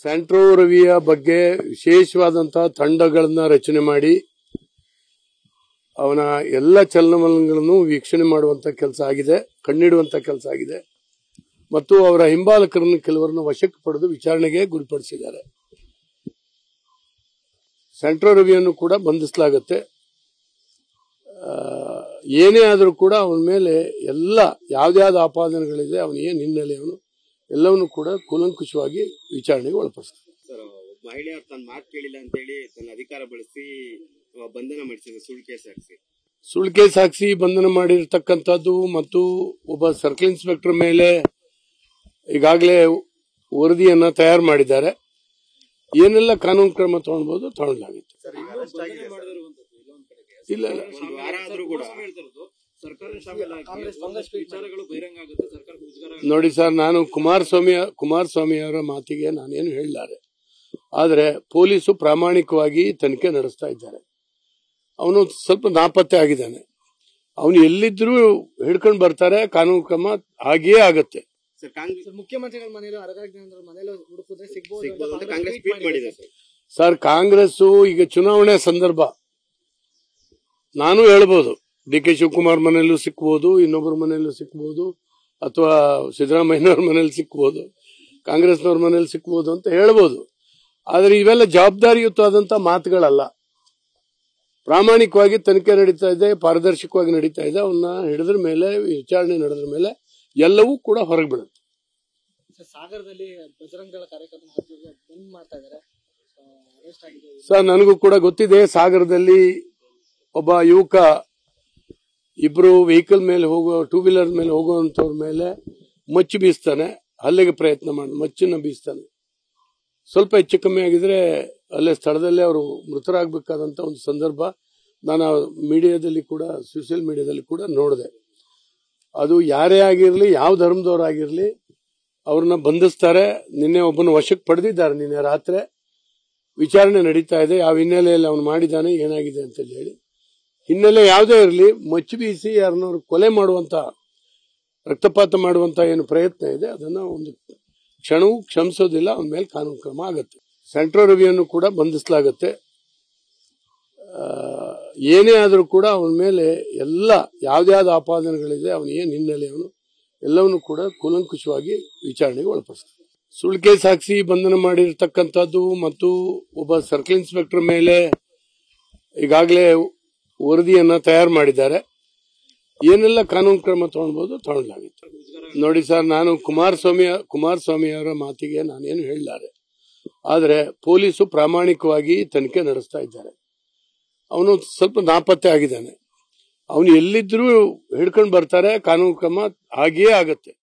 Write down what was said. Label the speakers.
Speaker 1: Santro ರವಿಯ ಬಗ್ಗೆ ವಿಶೇಷವಾದಂತಹ ತಂಡಗಳನ್ನ ರಚನೆ ಮಾಡಿ ಅವನ ಎಲ್ಲ ಚಲನವಲನಗಳನ್ನು ವೀಕ್ಷಣೆ ಮಾಡುವಂತ ಕೆಲಸ ಆಗಿದೆ, ಕಣ್ಣಿಡುವಂತ ಕೆಲಸ ಆಗಿದೆ. ಮತ್ತು ಅವರ ಹಿಂಬಾಲಕರನ್ನು ಕೆಲವರನ್ನು ವಶಕ್ಕೆ ಪಡೆದು ವಿಚಾರಣೆಗೆ ಗುರಿಪಡಿಸಿದ್ದಾರೆ. ಸ್ಯಾಂಟ್ರೋ ರವಿಯನ್ನು ಕೂಡ ಬಂಧಿಸಲಾಗುತ್ತೆ. ಏನೇ ಆದರೂ ಕೂಡ ಅವನ ಮೇಲೆ ಎಲ್ಲ ಯಾವ್ದಾವ್ದು ಆಪಾದನೆಗಳಿದೆ, ಅವನ ಏನ್ ಹಿನ್ನೆಲೆ ಅವನು ಎಲ್ಲವನ್ನು ಕೂಡ ಕೂಲಂಕುಷವಾಗಿ ವಿಚಾರಣೆಗೆ ಒಳಪಡಿಸ್ತಾರೆ.
Speaker 2: ಸರ್ ಒಬ್ಬ ಮಹಿಳೆ ತನ್ನ ಮಾತು ಕೇಳಿಲ್ಲ ಅಂತ ಹೇಳಿ ತನ್ನ ಅಧಿಕಾರ ಬಳಸಿ ಬಂಧನ ಮಾಡಿಸಿದ್ರು ಸುಳ್ಳು ಕೇಸ್ ಹಾಕಿಸಿ.
Speaker 1: ಸುಳ್ಳು ಕೇಸ್ ಹಾಕಿಸಿ ಬಂಧನ ಮಾಡಿರ್ತಕ್ಕಂಥದ್ದು ಮತ್ತು ಒಬ್ಬ ಸರ್ಕಲ್ ಇನ್ಸ್ಪೆಕ್ಟರ್ ಮೇಲೆ ಈಗಾಗಲೇ ವರದಿಯನ್ನ ತಯಾರು ಮಾಡಿದ್ದಾರೆ. ಏನೆಲ್ಲ ಕಾನೂನು ಕ್ರಮ ತಗೊಳ್ಬಹುದು ತಗೊಳ್ಳಲಾಗಿತ್ತು. ಇಲ್ಲ ನೋಡಿ ಸರ್ ನಾನು ಕುಮಾರಸ್ವಾಮಿ ಕುಮಾರಸ್ವಾಮಿ ಅವರ ಮಾತಿಗೆ ನಾನೇನು ಹೇಳಿದ್ದಾರೆ ಆದರೆ ಪೊಲೀಸು ಪ್ರಾಮಾಣಿಕವಾಗಿ ತನಿಖೆ ನಡೆಸ್ತಾ ಇದ್ದಾರೆ. ಅವನು ಸ್ವಲ್ಪ ನಾಪತ್ತೆ ಆಗಿದ್ದಾನೆ. ಅವನು ಎಲ್ಲಿದ್ರೂ ಹಿಡ್ಕೊಂಡು ಬರ್ತಾರೆ ಕಾನೂನು ಕ್ರಮ ಹಾಗೆಯೇ ಆಗತ್ತೆ.
Speaker 2: ಸರ್ ಕಾಂಗ್ರೆಸ್
Speaker 3: ಮುಖ್ಯಮಂತ್ರಿಗಳ
Speaker 2: ಸರ್.
Speaker 1: ಕಾಂಗ್ರೆಸ್ ಈಗ ಚುನಾವಣೆ ಸಂದರ್ಭ. ನಾನು ಹೇಳ್ಬೋದು. ಡಿ ಕೆ ಶಿವಕುಮಾರ್ ಮನೆಯಲ್ಲೂ ಸಿಕ್ಬೋದು ಇನ್ನೊಬ್ಬರ ಮನೆಯಲ್ಲೂ ಸಿಕ್ಬೋದು ಅಥವಾ ಸಿದ್ದರಾಮಯ್ಯನವ್ರ ಮನೇಲಿ ಸಿಕ್ಬೋದು ಕಾಂಗ್ರೆಸ್ನವ್ರ ಮನೇಲಿ ಸಿಕ್ಬೋದು ಅಂತ ಹೇಳ್ಬೋದು. ಆದರೆ ಇವೆಲ್ಲ ಜವಾಬ್ದಾರಿಯುತವಾದಂತ ಮಾತುಗಳಲ್ಲ. ಪ್ರಾಮಾಣಿಕವಾಗಿ ತನಿಖೆ ನಡೀತಾ ಇದೆ ಪಾರದರ್ಶಕವಾಗಿ ನಡೀತಾ ಇದೆ ಅವನ್ನ ಹಿಡಿದ್ರ ಮೇಲೆ ವಿಚಾರಣೆ ನಡೆದ್ರ ಮೇಲೆ ಎಲ್ಲವೂ ಕೂಡ ಹೊರಗೆ ಬೀಳುತ್ತೆ.
Speaker 3: ಸಾಗರದಲ್ಲಿ ಬಜರಂಗಳ
Speaker 1: ಸರ್ ನನಗೂ ಕೂಡ ಗೊತ್ತಿದೆ ಸಾಗರದಲ್ಲಿ ಒಬ್ಬ ಯುವಕ ಇಬ್ರು ವೆಹಿಕಲ್ ಮೇಲೆ ಹೋಗುವ ಟೂ ವೀಲರ್ ಮೇಲೆ ಹೋಗುವಂತವ್ರ ಮೇಲೆ ಮಚ್ಚು ಬೀಸ್ತಾನೆ. ಹಲ್ಲೆಗೆ ಪ್ರಯತ್ನ ಮಾಡಿ, ಮಚ್ಚನ್ನ ಬೀಸ್ತಾನೆ. ಸ್ವಲ್ಪ ಹೆಚ್ಚು ಕಮ್ಮಿ ಆಗಿದ್ರೆ ಅಲ್ಲೇ ಸ್ಥಳದಲ್ಲೇ ಅವರು ಮೃತರಾಗಬೇಕಾದಂತ ಒಂದು ಸಂದರ್ಭ ನಾನು ಮೀಡಿಯಾದಲ್ಲಿ ಕೂಡ ಸೋಷಿಯಲ್ ಮೀಡಿಯಾದಲ್ಲಿ ಕೂಡ ನೋಡಿದೆ. ಅದು ಯಾರೇ ಆಗಿರಲಿ, ಯಾವ ಧರ್ಮದವರಾಗಿರಲಿ ಅವ್ರನ್ನ ಬಂಧಿಸ್ತಾರೆ. ನಿನ್ನೆ ಒಬ್ಬನ ವಶಕ್ಕೆ ಪಡೆದಿದ್ದಾರೆ, ನಿನ್ನೆ ರಾತ್ರಿ. ವಿಚಾರಣೆ ನಡೀತಾ ಇದೆ. ಯಾವ ಹಿನ್ನೆಲೆಯಲ್ಲಿ ಅವನು ಮಾಡಿದ್ದಾನೆ, ಏನಾಗಿದೆ ಅಂತ ಹೇಳಿ. ಹಿನ್ನೆಲೆ ಯಾವುದೇ ಇರಲಿ, ಮಚ್ಚು ಬೀಸಿ ಯಾರನ್ನವ್ರು ಕೊಲೆ ಮಾಡುವಂತ, ರಕ್ತಪಾತ ಮಾಡುವಂತ ಏನು ಪ್ರಯತ್ನ ಇದೆ, ಅದನ್ನ ಒಂದು ಕ್ಷಣವೂ ಕ್ಷಮಿಸೋದಿಲ್ಲ, ಅವನ ಮೇಲೆ ಕಾನೂನು ಕ್ರಮ ಆಗುತ್ತೆ. ಸೆಂಟ್ರಲ್ ರವಿಯನ್ನು ಕೂಡ ಬಂಧಿಸಲಾಗತ್ತೆ. ಏನೇ ಆದರೂ ಕೂಡ ಅವನ ಮೇಲೆ ಎಲ್ಲ ಯಾವ್ದಾದ ಆಪಾದನೆಗಳಿದೆ, ಅವನ ಏನು ಹಿನ್ನೆಲೆ ಅವನು, ಎಲ್ಲವನ್ನು ಕೂಡ ಕೂಲಂಕುಷವಾಗಿ ವಿಚಾರಣೆಗೆ ಒಳಪಡಿಸ್ತಾರೆ ಸುಳ್ಕೆ ಸಾಕ್ಷಿ ಬಂಧನ ಮಾಡಿರ್ತಕ್ಕಂಥದ್ದು ಮತ್ತು ಒಬ್ಬ ಸರ್ಕಲ್ ಇನ್ಸ್ಪೆಕ್ಟರ್ ಮೇಲೆ ಈಗಾಗಲೇ ವರದಿಯನ್ನ ತಯಾರು ಮಾಡಿದ್ದಾರೆ. ಏನೆಲ್ಲ ಕಾನೂನು ಕ್ರಮ ತಗೊಳ್ಬಹುದು, ತಗೊಳ್ಳಲಾಗಿತ್ತು. ನೋಡಿ ಸರ್, ನಾನು ಕುಮಾರಸ್ವಾಮಿ ಕುಮಾರಸ್ವಾಮಿ ಅವರ ಮಾತಿಗೆ ನಾನೇನು ಹೇಳಿದ್ದಾರೆ ಆದರೆ ಪೊಲೀಸು ಪ್ರಾಮಾಣಿಕವಾಗಿ ತನಿಖೆ ನಡೆಸ್ತಾ ಇದ್ದಾರೆ. ಅವನು ಸ್ವಲ್ಪ ನಾಪತ್ತೆ ಆಗಿದ್ದಾನೆ. ಅವನು ಎಲ್ಲಿದ್ರೂ ಹಿಡ್ಕೊಂಡು ಬರ್ತಾರೆ, ಕಾನೂನು ಕ್ರಮ ಹಾಗೆಯೇ ಆಗತ್ತೆ.